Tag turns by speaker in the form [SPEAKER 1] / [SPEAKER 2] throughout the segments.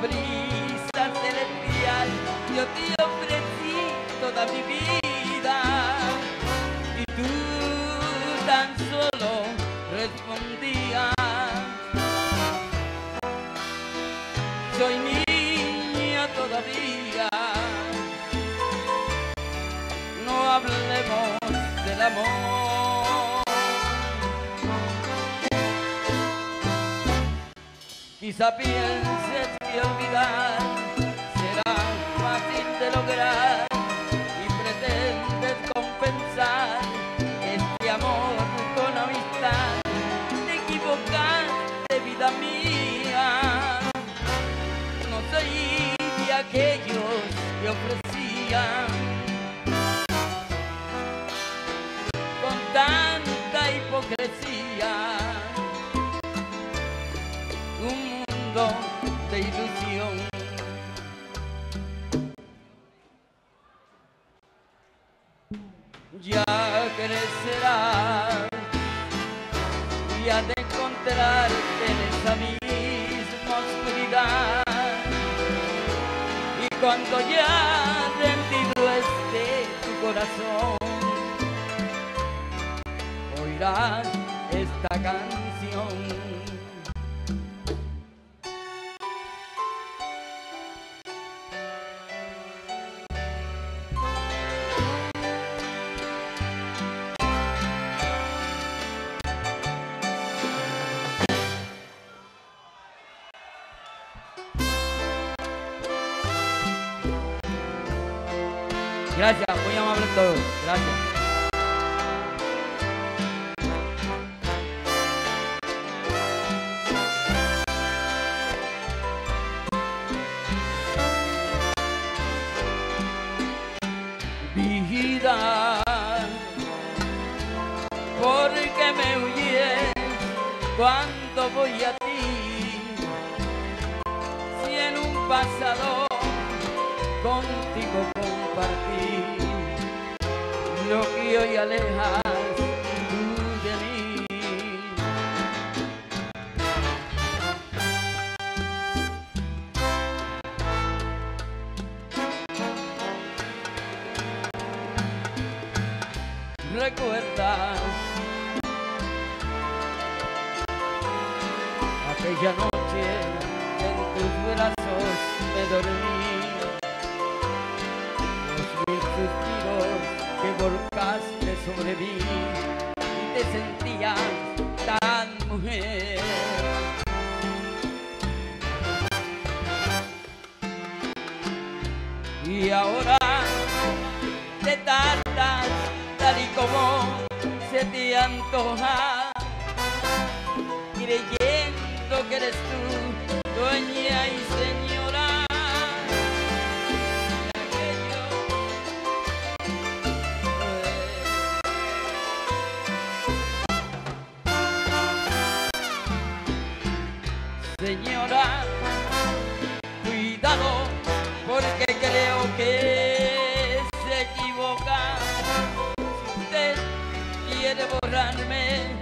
[SPEAKER 1] brisa celestial. Yo te ofrecí toda mi vida y tú tan solo respondías. Soy niña todavía. No hablemos del amor. Quizá pienses que olvidar. Será fácil de lograr ilusión. Ya crecerás y has de encontrarte en esa misma oscuridad. Y cuando ya rendido esté tu corazón, oirás esta canción. Gracias, muy amable todos. Gracias. Porque me huyes cuando voy a ti, si en un pasado contigo compartí lo que hoy alejas tú de mí. ¿Recuerdas aquella noche en tus brazos me dormí? Sobre y te sentías tan mujer. Y ahora te tardas tal y como se te antoja, creyendo que eres tú, dueña y señora. Señora, cuidado, porque creo que se equivoca. Si usted quiere borrarme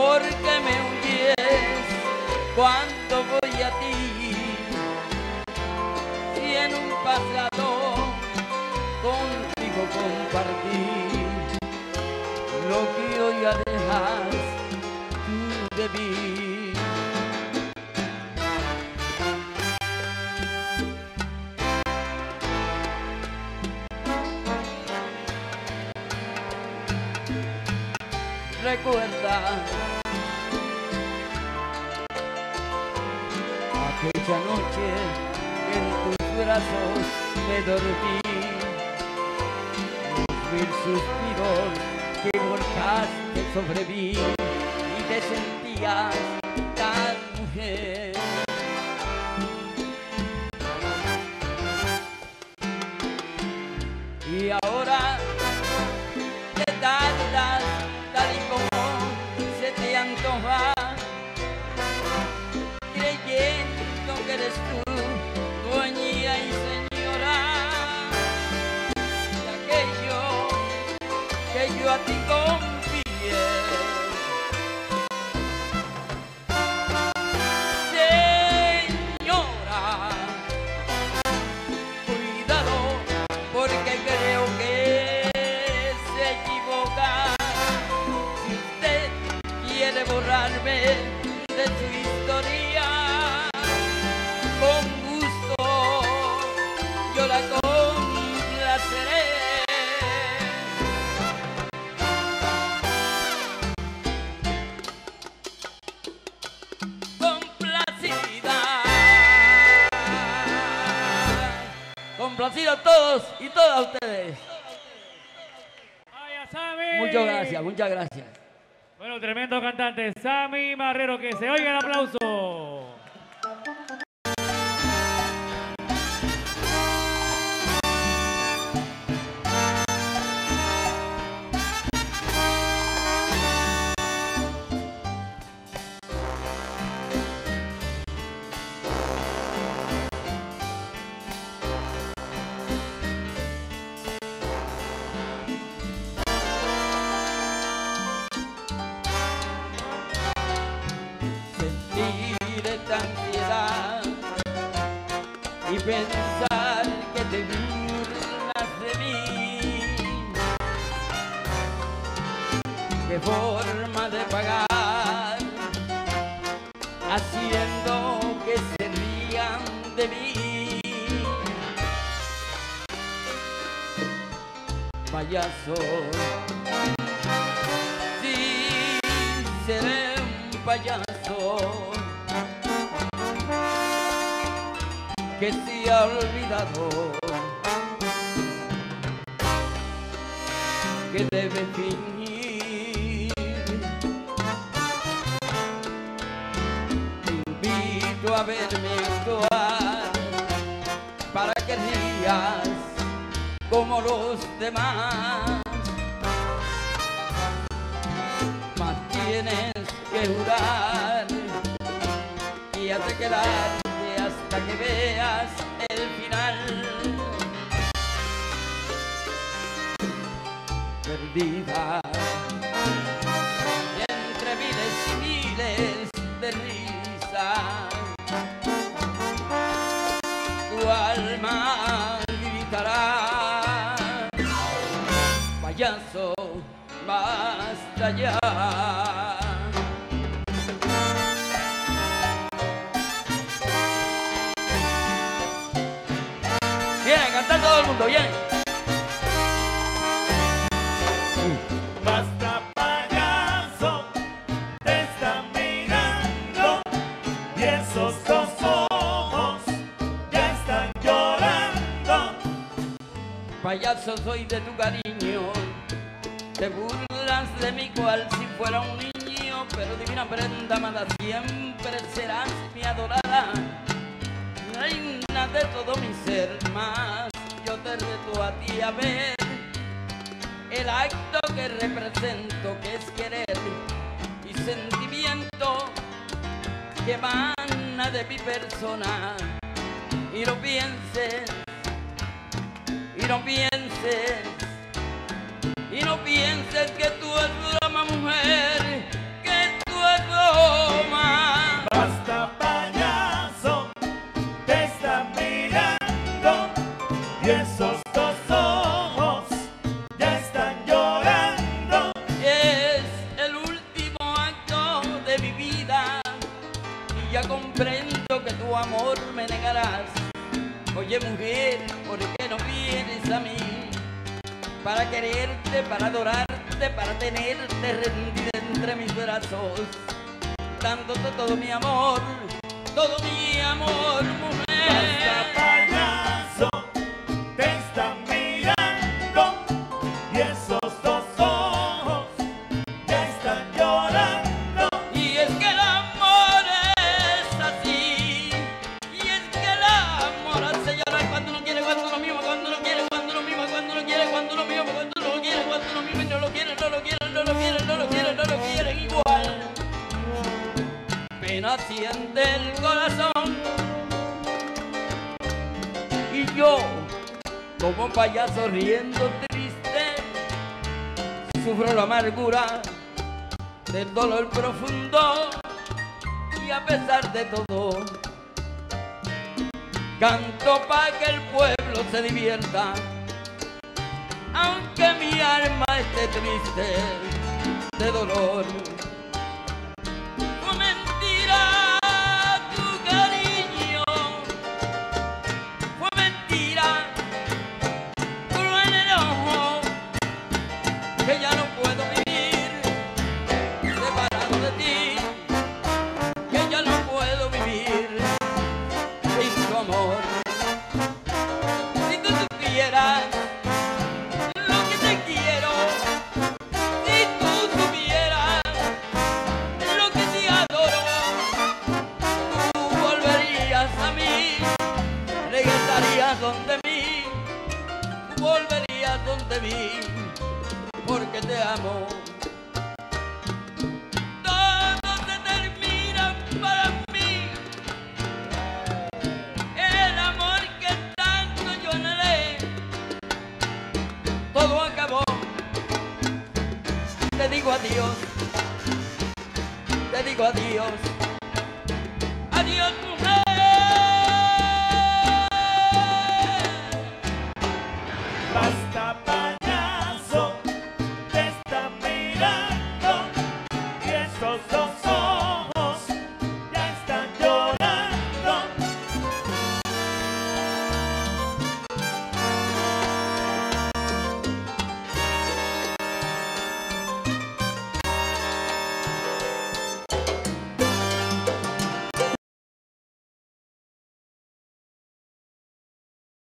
[SPEAKER 1] Porque me huyes cuando voy a ti. Si en un pasado contigo compartí lo que hoy alejas tú de mí. Recuerda aquella noche en tus brazos me dormí. Los mil suspiros que volcaste sobre mí y te sentías tan mujer. Y ahora eres tú, dueña y señora de aquello que yo a ti confié. Señora, cuidado porque creo que se equivoca. Si usted quiere borrarme de su historia, todos y todas ustedes.
[SPEAKER 2] Vaya, Sammy.
[SPEAKER 1] Muchas gracias, muchas gracias.
[SPEAKER 2] Bueno, tremendo cantante, Sammy Marrero, que se oiga el aplauso.
[SPEAKER 1] Payaso, sí seré un payaso que se ha olvidado que debe fingir. Invito a verme demás. Mas tienes que jurar y has de quedarte hasta que veas el final. Perdida bien.
[SPEAKER 3] Basta payaso, te están mirando y esos dos ojos ya están llorando.
[SPEAKER 1] Payaso soy de tu cariño, te burlas de mí cual si fuera un niño, pero divina prenda amada, siempre serás mi adorada, reina de todo mi ser, más yo te reto a ti a ver el acto que represento, que es querer y sentimiento que emana de mi persona, y no pienses y no pienses, y no pienses que tú es broma, mujer, Oye mujer, ¿por qué no vienes a mí? Para quererte, para adorarte, para tenerte rendida entre mis brazos. Dándote todo mi amor, todo mi amor, mujer. corazón. Y yo, como un payaso riendo triste, sufro la amargura del dolor profundo y a pesar de todo, canto para que el pueblo se divierta, aunque mi alma esté triste.